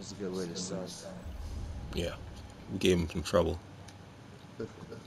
That's a good way to start. Yeah, we gave him some trouble.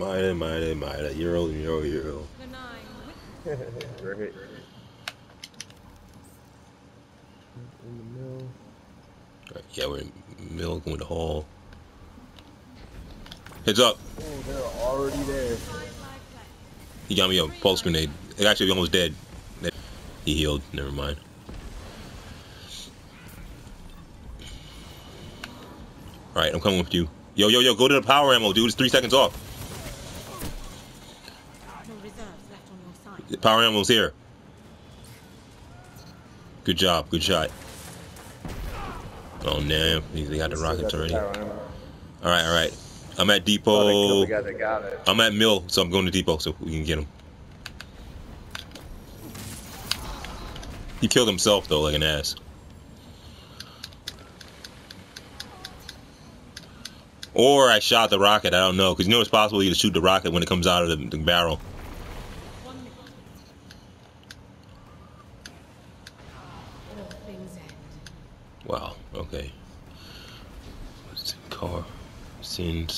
Mine, mine, mine. Euro, euro, euro. The nine. Right. In the mill. Right, yeah, we're in middle going to hall. Heads up. Oh, they're already there. He got me a pulse grenade. Actually, he almost dead. He healed. Never mind. All right, I'm coming with you. Yo, yo, yo, go to the power ammo, dude. It's three seconds off. No reserves left on your side. The power ammo's here. Good job. Good shot. Oh, damn. They got the rockets already. All right, all right. I'm at depot. the guy that got it. I'm at mill, so I'm going to depot so we can get him. He killed himself though, like an ass. Or I shot the rocket. I don't know, because you know it's possible you to shoot the rocket when it comes out of the, the barrel. One minute. All things end. Wow. Okay. What's the car?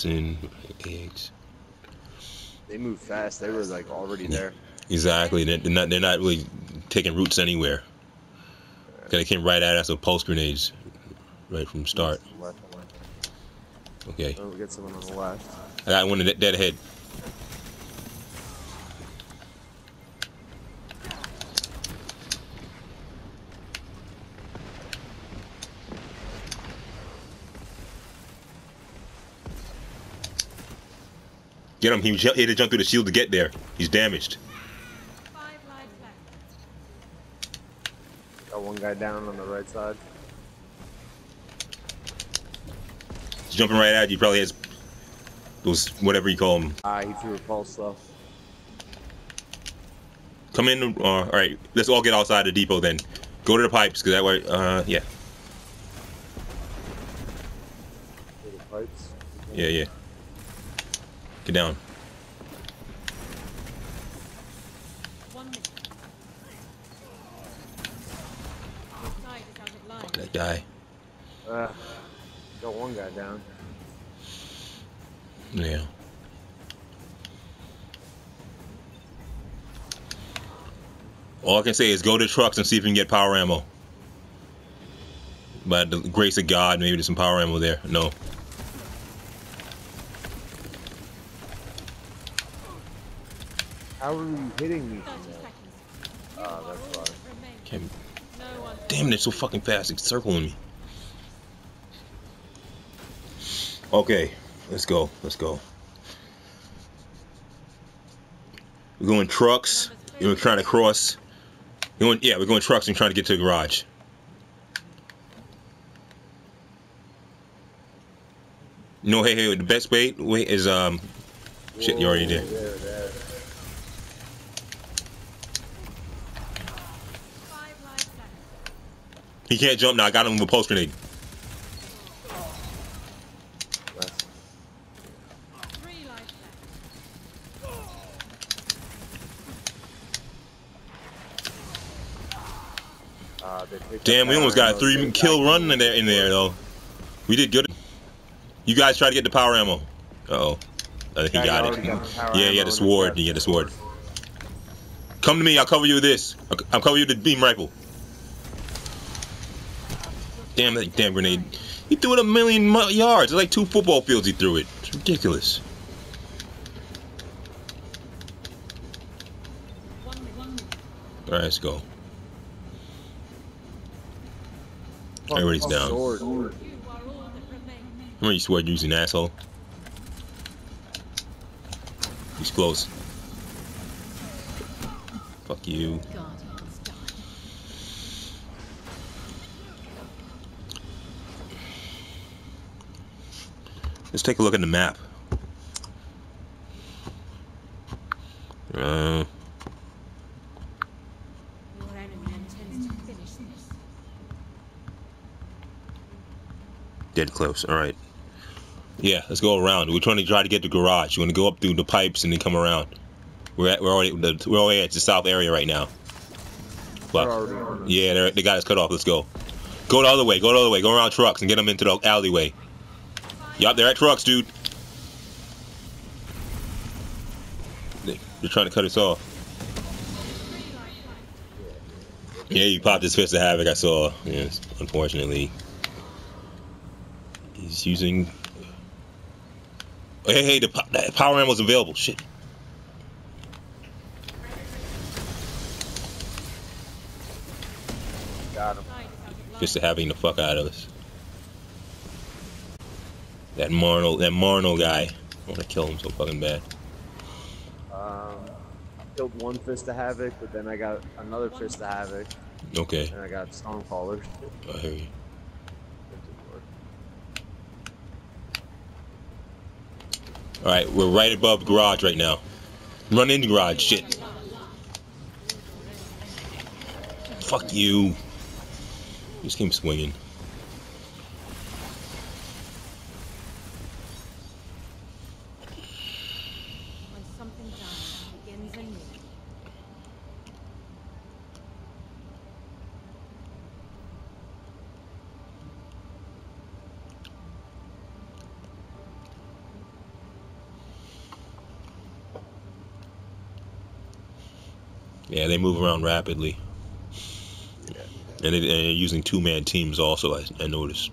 Sin, sin, eggs. They move fast. They were like already there. Exactly. They're, they're not. They're not really taking roots anywhere. 'Cause They came right at us with pulse grenades, right from start. Okay. Oh, we got someone on the left. I got one dead dead ahead. Get him. He, was- he had to jump through the shield to get there. He's damaged. Five lives left. Got one guy down on the right side. He's jumping right at you. Probably has Those whatever you call them. Ah, he threw a pulse stuff. Come in. Uh, all right, let's all get outside the depot then. Go to the pipes, cause that way. Uh, yeah, the pipes. yeah, yeah. Get down. One minute. Your side is out of line. Fuck that guy. Uh, got one guy down. Yeah. All I can say is go to trucks and see if you can get power ammo. By the grace of God, maybe there's some power ammo there. No. How are you hitting me? Thirty from there? seconds. You Ah, are that's all why. Can't, damn, they're so fucking fast. It's circling me. Okay, let's go. Let's go. We're going trucks. We're trying to cross. We're going, yeah, we're going trucks and trying to get to the garage. No, hey, hey, the best way, way is um, shit, you already did. Whoa, There, there. Five lives left. He can't jump now. I got him with a pulse grenade. That's- Three lives left. They picked Damn, we almost got a three kill run in there in there though. We did good. You guys try to get the power ammo. Uh oh. Uh, he got it. got Yeah, he had his sword. He had the sword. Come to me. I'll cover you with this. I'll cover you with the beam rifle. Damn that damn grenade. He threw it a million yards. It's like two football fields. He threw it. It's ridiculous. One minute. One minute. All right, let's go. Everybody's down. Sword. You remain. You sword using asshole. He's close. Fuck you. Let's take a look at the map. Uh, dead close. All right. Yeah, let's go around. We're trying to try to get the garage. We're gonna go up through the pipes and then come around. We're at, we're already we're already at the south area right now. But yeah, they got us cut off. Let's go. Go the other way. Go the other way. Go around trucks and get them into the alleyway. Yup, they're at trucks, dude. They- They're trying to cut us off. Yeah, you popped his fist of havoc. I saw. Yes, unfortunately, he's using. Hey, hey, the, po- the power ammo's available. Shit. Got him. Out of. Having the fuck out of us. That Marno, that Marno guy. I want to kill him so fucking bad. Um, killed one fist of havoc, but then I got another fist of havoc, Okay, and I got stormcallers. I hear you. All right, we're right above garage right now. Run in the garage. Shit. Fuck you. Just came swinging. Yeah, they move around rapidly. And, they, and they're using two-man teams also. I, I noticed.